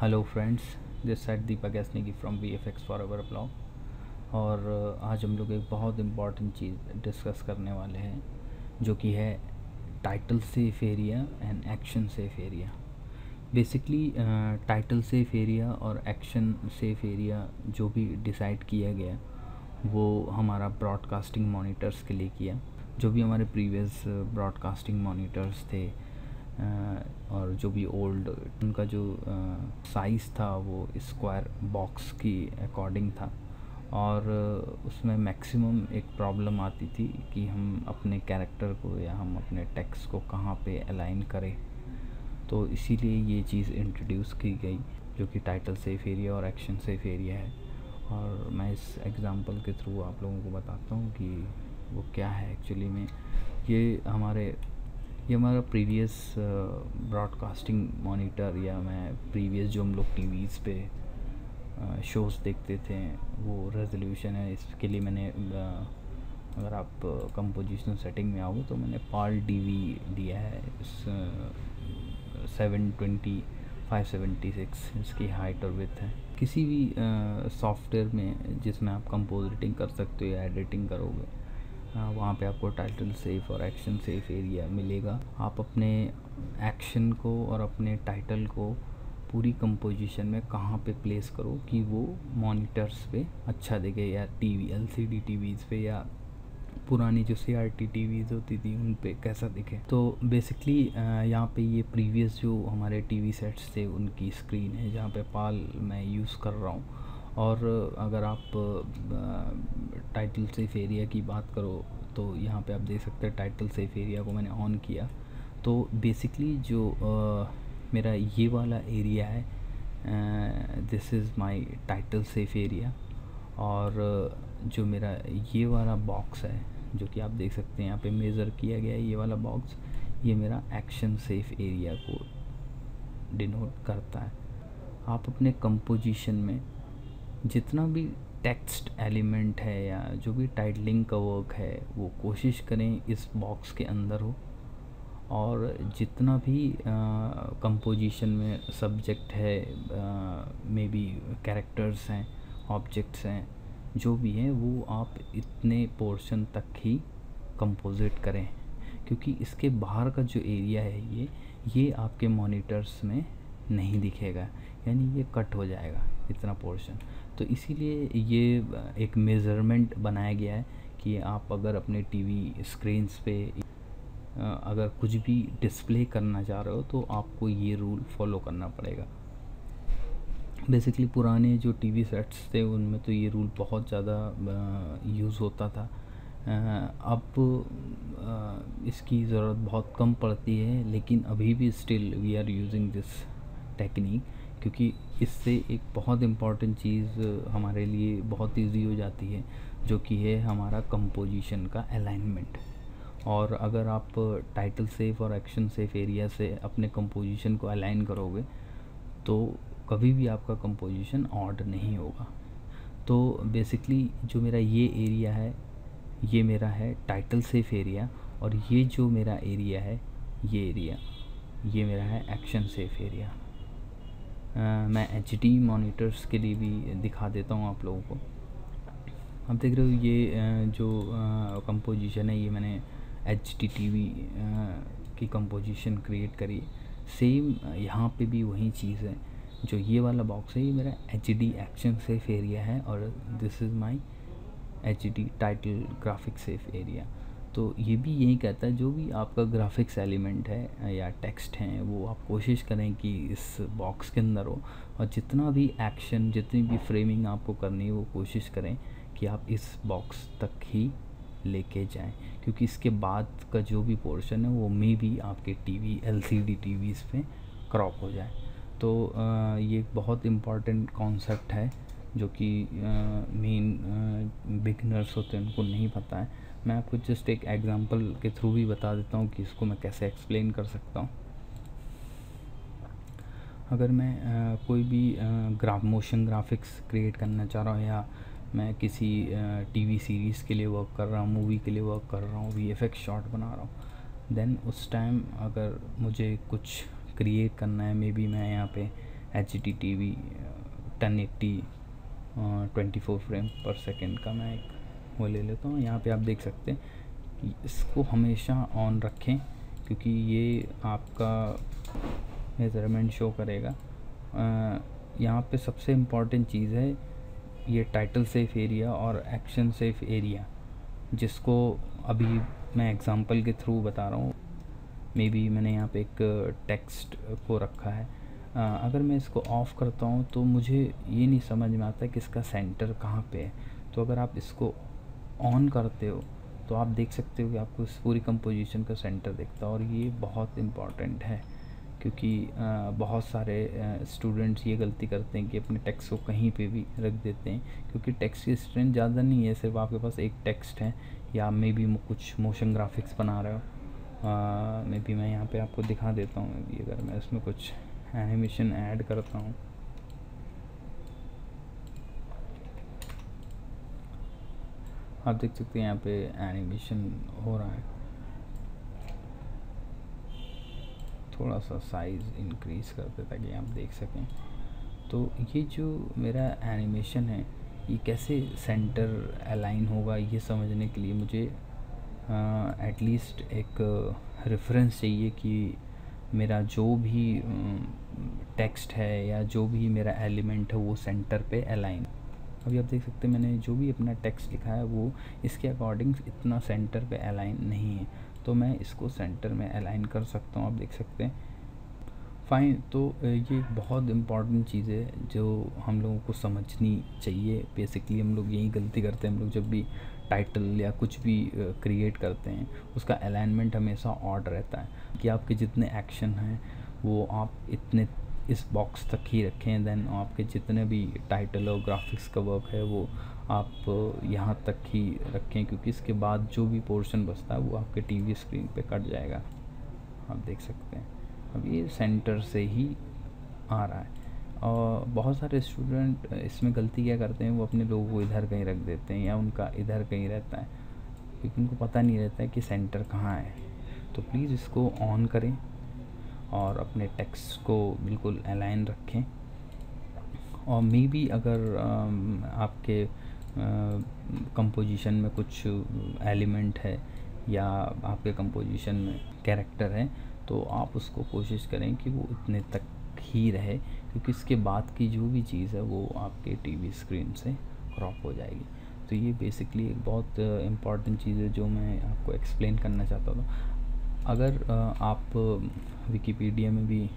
Hello friends this side Deepak Yasniki from V F X for our blog और आज हम लोग एक बहुत इंपॉर्टेंट चीज़ डिस्कस करने वाले हैं, जो कि है title safe area and action safe area basically title safe area और एक्शन सेफ़ एरिया जो भी डिसाइड किया गया, वो हमारा ब्रॉडकास्टिंग मॉनिटर्स के लिए किया। जो भी हमारे प्रीवियस ब्रॉडकास्टिंग मॉनिटर्स थे और जो भी ओल्ड उनका जो साइज़ था वो स्क्वायर बॉक्स की अकॉर्डिंग था। और उसमें मैक्सिमम एक प्रॉब्लम आती थी कि हम अपने कैरेक्टर को या हम अपने टेक्स्ट को कहाँ पे अलाइन करें। तो इसीलिए ये चीज़ इंट्रोड्यूस की गई, जो कि टाइटल सेफ़ एरिया और एक्शन सेफ़ एरिया है। और मैं इस एग्ज़ाम्पल के थ्रू आप लोगों को बताता हूँ कि वो क्या है एक्चुअली में। ये हमारे ये हमारा प्रीवियस ब्रॉडकास्टिंग मॉनिटर या मैं प्रीवियस जो हम लोग टीवीज़ पे शोज़ uh, देखते थे वो रेजोल्यूशन है। इसके लिए मैंने uh, अगर आप कंपोजिशनल uh, सेटिंग में आओगे तो मैंने पाल डीवी दिया है। Seven twenty five seventy six इसकी हाइट और विथ है। किसी भी सॉफ्टवेयर में जिसमें आप कंपोजिटिंग कर सकते हो या एडिटिंग करोगे वहाँ पे आपको टाइटल सेफ़ और एक्शन सेफ़ एरिया मिलेगा। आप अपने एक्शन को और अपने टाइटल को पूरी कंपोजिशन में कहाँ पे प्लेस करो कि वो मॉनिटर्स पे अच्छा दिखे या टीवी एलसीडी टीवीज़ पे या पुरानी जो सी आर टी होती थी, उन पे कैसा दिखे। तो बेसिकली यहाँ पे ये प्रीवियस जो हमारे टीवी सेट्स थे, उनकी स्क्रीन है, जहाँ पे पाल मैं यूज़ कर रहा हूँ। और अगर आप टाइटल सेफ़ एरिया की बात करो तो यहाँ पे आप देख सकते हैं टाइटल सेफ़ एरिया को मैंने ऑन किया। तो बेसिकली जो आ, मेरा ये वाला एरिया है this is my title safe area और जो मेरा ये वाला बॉक्स है जो कि आप देख सकते हैं यहाँ पे मेज़र किया गया है ये वाला बॉक्स ये मेरा एक्शन सेफ़ एरिया को डिनोट करता है। आप अपने कंपोजिशन में जितना भी टेक्स्ट एलिमेंट है या जो भी टाइटलिंग का वर्क है, वो कोशिश करें इस बॉक्स के अंदर हो। और जितना भी कंपोजिशन में सब्जेक्ट है मे बी कैरेक्टर्स हैं ऑब्जेक्ट्स हैं, जो भी हैं, वो आप इतने पोर्शन तक ही कंपोजिट करें। क्योंकि इसके बाहर का जो एरिया है ये ये आपके मॉनिटर्स में नहीं दिखेगा। यानी ये कट हो जाएगा, इतना पोर्शन तो इसीलिए ये एक मेज़रमेंट बनाया गया है कि आप अगर अपने टीवी स्क्रीन्स पे अगर कुछ भी डिस्प्ले करना चाह रहे हो तो आपको ये रूल फॉलो करना पड़ेगा। बेसिकली पुराने जो टीवी सेट्स थे, उनमें तो ये रूल बहुत ज़्यादा यूज़ होता था। अब इसकी ज़रूरत बहुत कम पड़ती है, लेकिन अभी भी still we are using this technique क्योंकि इससे एक बहुत इंपॉर्टेंट चीज़ हमारे लिए बहुत इजी हो जाती है, जो कि है हमारा कंपोजिशन का अलाइनमेंट और अगर आप टाइटल सेफ़ और एक्शन सेफ़ एरिया से अपने कंपोजिशन को अलाइन करोगे तो कभी भी आपका कंपोजिशन ऑड नहीं होगा. तो बेसिकली जो मेरा ये एरिया है, ये मेरा है टाइटल सेफ़ एरिया और ये जो मेरा एरिया है, ये एरिया ये मेरा है एक्शन सेफ़ एरिया मैं एच डी मोनीटर्स के लिए भी दिखा देता हूँ आप लोगों को। आप देख रहे हो ये जो कंपोजिशन है, ये मैंने एच डी टी वी की कंपोजिशन क्रिएट करी। सेम यहाँ पे भी वही चीज़ है, जो ये वाला बॉक्स है, ये मेरा H D action safe area है, और this is my H D title graphic safe area तो ये भी यही कहता है, जो भी आपका ग्राफिक्स एलिमेंट है, या टेक्स्ट हैं, वो आप कोशिश करें कि इस बॉक्स के अंदर हो और जितना भी एक्शन जितनी भी फ्रेमिंग आपको करनी है, वो कोशिश करें कि आप इस बॉक्स तक ही लेके जाएँ। क्योंकि इसके बाद का जो भी पोर्शन है, वो मे भी आपके टीवी एलसीडी टीवीज़ पे क्रॉप हो जाए। तो ये बहुत इंपॉर्टेंट कॉन्सेप्ट है, जो कि मेन बिगनर्स होते हैं, उनको नहीं पता है। मैं आपको जस्ट एक एग्ज़ाम्पल के थ्रू भी बता देता हूँ कि इसको मैं कैसे एक्सप्लेन कर सकता हूँ। अगर मैं आ, कोई भी ग्राफ मोशन ग्राफिक्स क्रिएट करना चाह रहा हूँ या मैं किसी टीवी सीरीज़ के लिए वर्क कर रहा हूँ मूवी के लिए वर्क कर रहा हूँ वी एफ़ शॉट बना रहा हूँ देन उस टाइम अगर मुझे कुछ क्रिएट करना है मे बी मैं यहाँ पे H D T V ten eighty twenty four frame per second का मैं एक वो ले लेता हूँ। यहाँ पे आप देख सकते हैं। इसको हमेशा ऑन रखें क्योंकि ये आपका मेज़रमेंट शो करेगा। यहाँ पे सबसे इंपॉर्टेंट चीज़ है ये टाइटल सेफ़ एरिया और एक्शन सेफ़ एरिया जिसको अभी मैं एग्ज़ाम्पल के थ्रू बता रहा हूँ। मे बी मैंने यहाँ पे एक टेक्स्ट को रखा है। आ, अगर मैं इसको ऑफ़ करता हूँ तो मुझे ये नहीं समझ में आता कि इसका सेंटर कहाँ पे है। तो अगर आप इसको ऑन करते हो तो आप देख सकते हो कि आपको इस पूरी कंपोजिशन का सेंटर दिखता है और ये बहुत इंपॉर्टेंट है क्योंकि बहुत सारे स्टूडेंट्स ये गलती करते हैं कि अपने टेक्स्ट को कहीं पे भी रख देते हैं क्योंकि टेक्स्ट की स्ट्रेंथ ज़्यादा नहीं है, सिर्फ़ आपके पास एक टेक्स्ट है या मे बी कुछ मोशन ग्राफिक्स बना रहे हो। मे बी मैं यहाँ पे आपको दिखा देता हूँ अगर मैं इसमें कुछ एनिमेशन ऐड करता हूँ। आप देख सकते हैं यहाँ पे एनिमेशन हो रहा है। थोड़ा सा साइज़ इंक्रीज़ करते ताकि आप देख सकें। तो ये जो मेरा एनिमेशन है, ये कैसे सेंटर अलाइन होगा, ये समझने के लिए मुझे एटलीस्ट एक रेफरेंस चाहिए कि मेरा जो भी टेक्स्ट है या जो भी मेरा एलिमेंट है वो सेंटर पे अलाइन अभी आप देख सकते हैं, मैंने जो भी अपना टेक्स्ट लिखा है, वो इसके अकॉर्डिंग इतना सेंटर पे अलाइन नहीं है। तो मैं इसको सेंटर में अलाइन कर सकता हूँ, आप देख सकते हैं। फाइन तो ये बहुत इंपॉर्टेंट चीज़ है जो हम लोगों को समझनी चाहिए। बेसिकली हम लोग यही गलती करते हैं, हम लोग जब भी टाइटल या कुछ भी क्रिएट करते हैं, उसका अलाइनमेंट हमेशा ऑड रहता है। कि आपके जितने एक्शन हैं, वो आप इतने इस बॉक्स तक ही रखें देन आपके जितने भी टाइटल और ग्राफिक्स का वर्क है, वो आप यहाँ तक ही रखें, क्योंकि इसके बाद जो भी पोर्शन बचता है, वो आपके टीवी स्क्रीन पे कट जाएगा। आप देख सकते हैं। अब ये सेंटर से ही आ रहा है। और बहुत सारे स्टूडेंट इसमें गलती क्या करते हैं, वो अपने लोगों को इधर कहीं रख देते हैं या उनका इधर कहीं रहता है। क्योंकि उनको पता नहीं रहता है कि सेंटर कहाँ है। तो प्लीज़ इसको ऑन करें। और अपने टेक्स्ट को बिल्कुल अलाइन रखें। और मे बी अगर आपके कंपोजिशन में कुछ एलिमेंट है या आपके कंपोजिशन में कैरेक्टर है तो आप उसको कोशिश करें कि वो इतने तक ही रहे, क्योंकि इसके बाद की जो भी चीज़ है वो आपके टीवी स्क्रीन से क्रॉप हो जाएगी। तो ये बेसिकली एक बहुत इंपॉर्टेंट चीज़ है जो मैं आपको एक्सप्लेन करना चाहता था। अगर आप विकीपीडिया में भी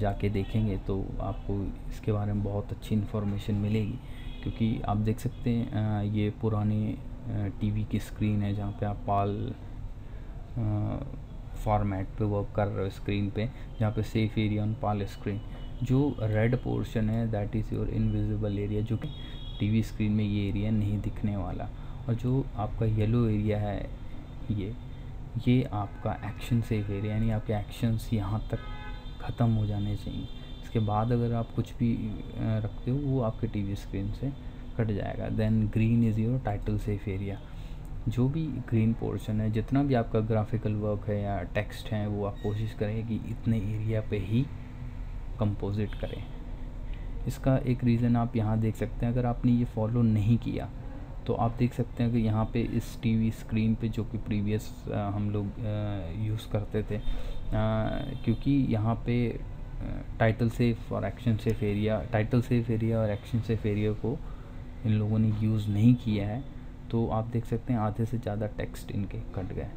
जाके देखेंगे तो आपको इसके बारे में बहुत अच्छी इन्फॉर्मेशन मिलेगी। क्योंकि आप देख सकते हैं ये पुराने टीवी की स्क्रीन है जहाँ पे आप पाल फॉर्मेट पे वर्क कर रहे हो स्क्रीन पे, जहाँ पे safe area on PAL screen जो रेड पोर्शन है that is your invisible area जो कि टीवी स्क्रीन में ये एरिया नहीं दिखने वाला। और जो आपका येलो एरिया है, ये ये आपका एक्शन सेफ़ एरिया यानी आपके एक्शंस यहाँ तक ख़त्म हो जाने चाहिए। इसके बाद अगर आप कुछ भी रखते हो, वो आपके टीवी स्क्रीन से कट जाएगा। Then green is your title safe area जो भी ग्रीन पोर्शन है, जितना भी आपका ग्राफिकल वर्क है या टेक्स्ट है, वो आप कोशिश करें कि इतने एरिया पे ही कंपोजिट करें। इसका एक रीज़न आप यहाँ देख सकते हैं, अगर आपने ये फॉलो नहीं किया तो आप देख सकते हैं कि यहाँ पे इस टीवी स्क्रीन पे जो कि प्रीवियस हम लोग यूज़ करते थे क्योंकि यहाँ पे टाइटल सेफ़ और action safe area, title safe area और एक्शन सेफ़ एरिया को इन लोगों ने यूज़ नहीं किया है तो आप देख सकते हैं आधे से ज़्यादा टेक्स्ट इनके कट गए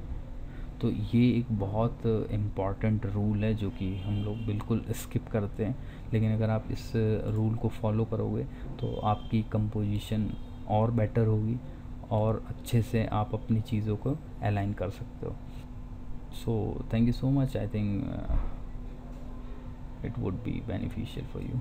तो ये एक बहुत इंपॉर्टेंट रूल है जो कि हम लोग बिल्कुल स्किप करते हैं, लेकिन अगर आप इस रूल को फॉलो करोगे तो आपकी कंपोजिशन और बेटर होगी और अच्छे से आप अपनी चीज़ों को अलाइन कर सकते हो। So thank you so much I think it would be beneficial for you